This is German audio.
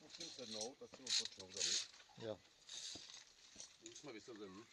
musím sednout, tak si odpočnout Ja. Jo. Už jsme vysazení.